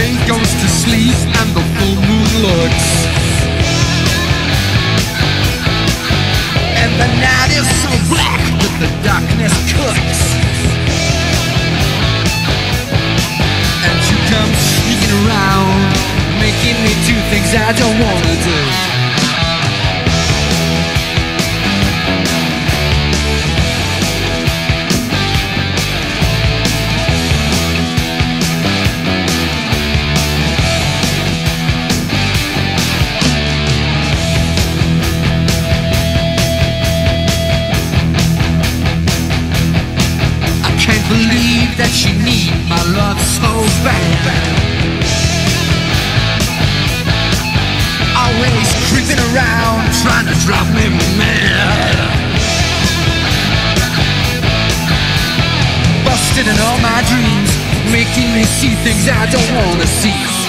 day goes to sleep and the full moon looks. And the night is so black that the darkness cooks. And you come sneaking around, making me do things I don't want. Always creeping around, trying to drive me mad. Busted in all my dreams, making me see things I don't wanna see.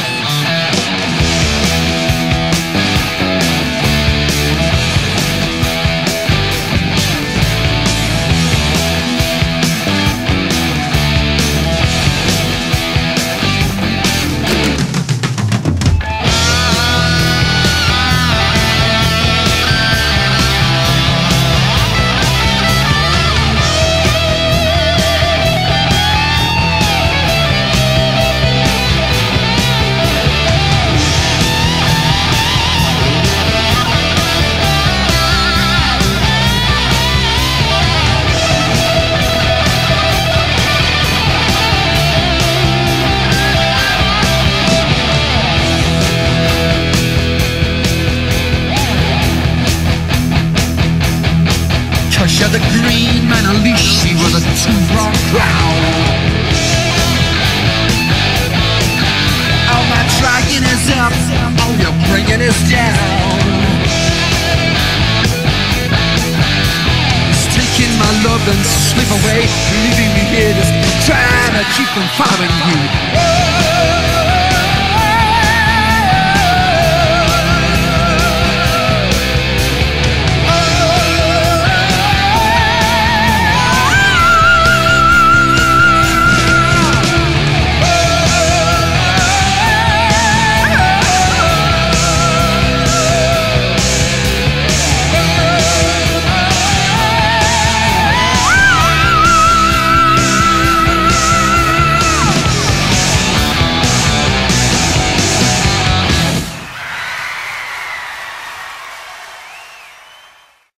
You're the green man, you with a two-pronged crown. All my trying is up, all you're bringing is down. It's taking my love and slip away, leaving me here just trying to keep from following you. Oh.